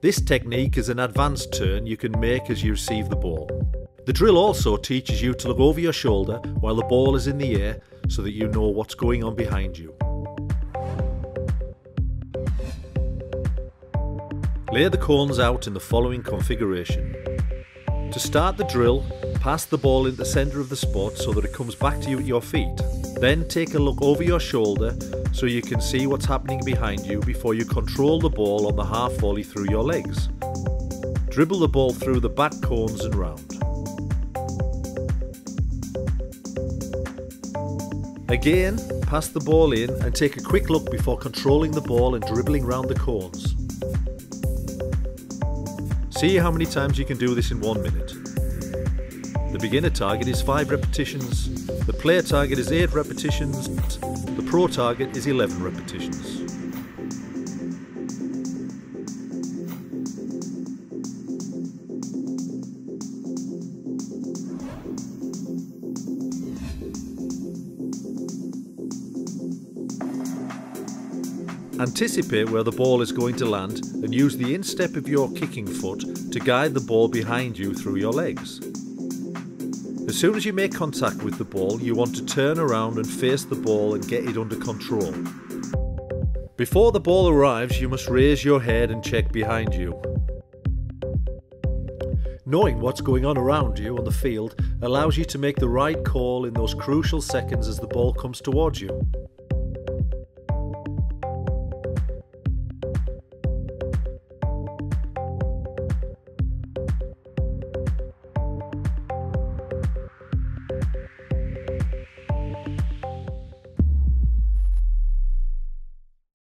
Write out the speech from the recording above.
This technique is an advanced turn you can make as you receive the ball. The drill also teaches you to look over your shoulder while the ball is in the air so that you know what's going on behind you. Lay the cones out in the following configuration. To start the drill, pass the ball in the centre of the spot so that it comes back to you at your feet. Then take a look over your shoulder so you can see what's happening behind you before you control the ball on the half volley through your legs. Dribble the ball through the back cones and round. Again, pass the ball in and take a quick look before controlling the ball and dribbling round the cones. See how many times you can do this in one minute. The beginner target is 5 repetitions, the player target is 8 repetitions, the pro target is 11 repetitions. Anticipate where the ball is going to land and use the instep of your kicking foot to guide the ball behind you through your legs. As soon as you make contact with the ball, you want to turn around and face the ball and get it under control. Before the ball arrives, you must raise your head and check behind you. Knowing what's going on around you on the field allows you to make the right call in those crucial seconds as the ball comes towards you.